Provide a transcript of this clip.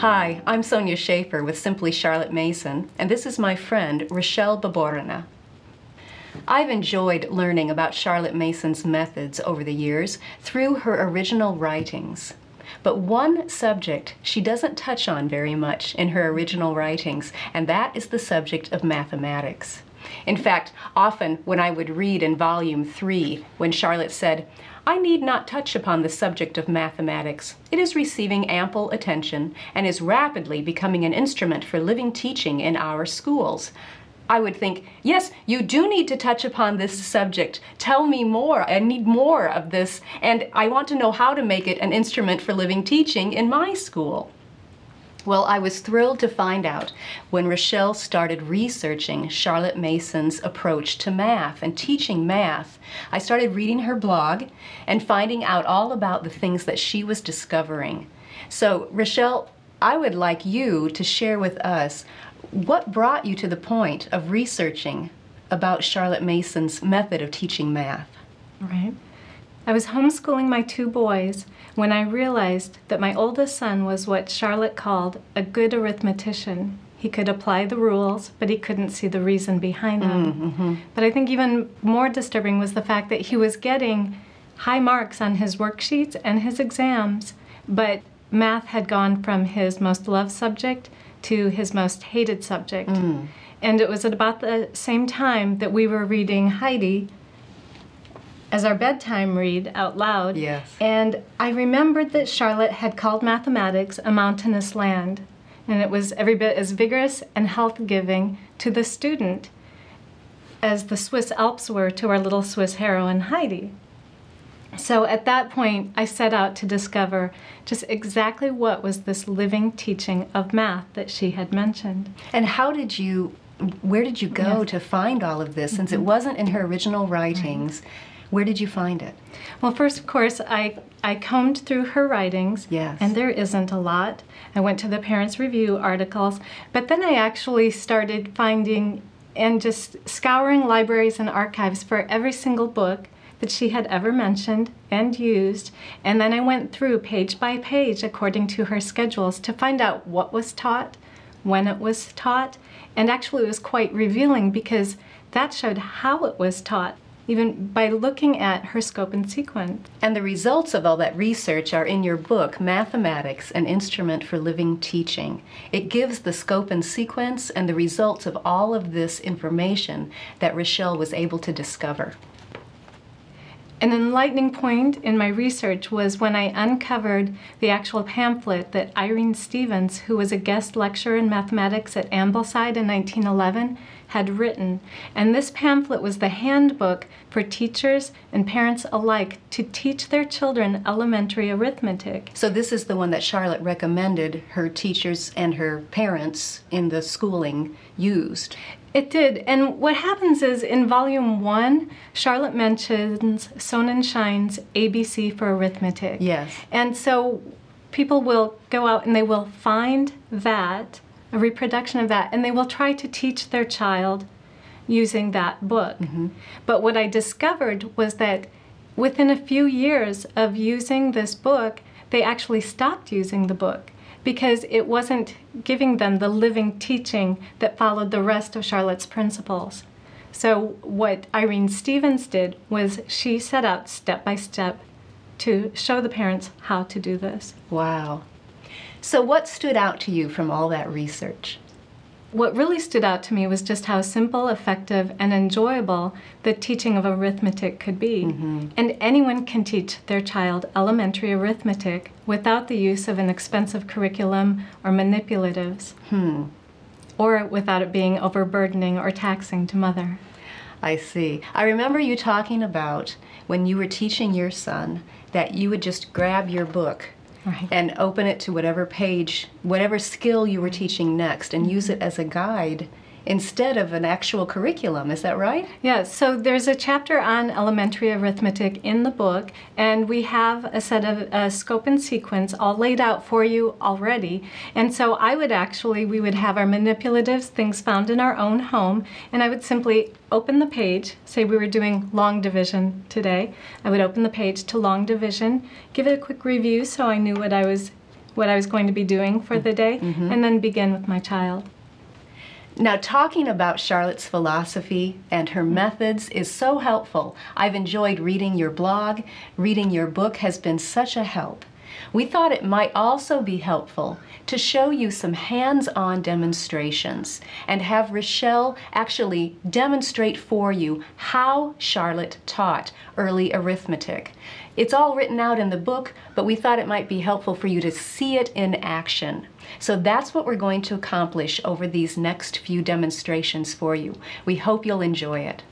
Hi, I'm Sonya Shafer with Simply Charlotte Mason, and this is my friend Richele Baburina. I've enjoyed learning about Charlotte Mason's methods over the years through her original writings. But one subject she doesn't touch on very much in her original writings, and that is the subject of mathematics. In fact, often when I would read in volume three, when Charlotte said, I need not touch upon the subject of mathematics. It is receiving ample attention and is rapidly becoming an instrument for living teaching in our schools. I would think, yes, you do need to touch upon this subject. Tell me more. I need more of this, and I want to know how to make it an instrument for living teaching in my school. Well, I was thrilled to find out when Richele started researching Charlotte Mason's approach to math and teaching math. I started reading her blog and finding out all about the things that she was discovering. So, Richele, I would like you to share with us what brought you to the point of researching about Charlotte Mason's method of teaching math. Right. I was homeschooling my two boys when I realized that my oldest son was what Charlotte called a good arithmetician. He could apply the rules, but he couldn't see the reason behind them. Mm-hmm. But I think even more disturbing was the fact that he was getting high marks on his worksheets and his exams, but math had gone from his most loved subject to his most hated subject. Mm. And it was at about the same time that we were reading Heidi as our bedtime read out loud. Yes. And I remembered that Charlotte had called mathematics a mountainous land, and it was every bit as vigorous and health giving to the student as the Swiss Alps were to our little Swiss heroine Heidi. So at that point, I set out to discover just exactly what was this living teaching of math that she had mentioned. And how did you, where did you go yes. to find all of this, since mm-hmm. it wasn't in her original writings? Right where did you find it? Well, first, of course, I, I combed through her writings. Yes. And there isn't a lot. I went to the Parents Review articles, but then I actually started finding and just scouring libraries and archives for every single book that she had ever mentioned and used. And then I went through page by page according to her schedules to find out what was taught, when it was taught. And actually, it was quite revealing because that showed how it was taught even by looking at her scope and sequence. And the results of all that research are in your book, Mathematics, an Instrument for Living Teaching. It gives the scope and sequence and the results of all of this information that Richele was able to discover. An enlightening point in my research was when I uncovered the actual pamphlet that Irene Stephens, who was a guest lecturer in mathematics at Ambleside in 1911, had written. And this pamphlet was the handbook for teachers and parents alike to teach their children elementary arithmetic. So, this is the one that Charlotte recommended her teachers and her parents in the schooling used. It did. And what happens is in volume one, Charlotte mentions Sonnenschein's ABC for arithmetic. Yes. And so people will go out and they will find that a reproduction of that, and they will try to teach their child using that book. Mm-hmm. But what I discovered was that within a few years of using this book, they actually stopped using the book because it wasn't giving them the living teaching that followed the rest of Charlotte's principles. So, what Irene Stephens did was she set out step by step to show the parents how to do this. Wow. So, what stood out to you from all that research? What really stood out to me was just how simple, effective, and enjoyable the teaching of arithmetic could be. Mm-hmm. And anyone can teach their child elementary arithmetic without the use of an expensive curriculum or manipulatives, hmm. or without it being overburdening or taxing to mother. I see. I remember you talking about when you were teaching your son that you would just grab your book right. and open it to whatever page, whatever skill you were teaching next, and use it as a guide instead of an actual curriculum. Is that right? Yeah, so there's a chapter on elementary arithmetic in the book, and we have a set of a scope and sequence all laid out for you already. And so I would actually, we would have our manipulatives, things found in our own home, and I would simply open the page, say we were doing long division today. I would open the page to long division, give it a quick review so I knew what I was what I was going to be doing for the day, mm-hmm. and then begin with my child. Now, talking about Charlotte's philosophy and her methods is so helpful. I've enjoyed reading your blog. Reading your book has been such a help. We thought it might also be helpful to show you some hands on demonstrations and have Richele actually demonstrate for you how Charlotte taught early arithmetic. It's all written out in the book, but we thought it might be helpful for you to see it in action. So that's what we're going to accomplish over these next few demonstrations for you. We hope you'll enjoy it.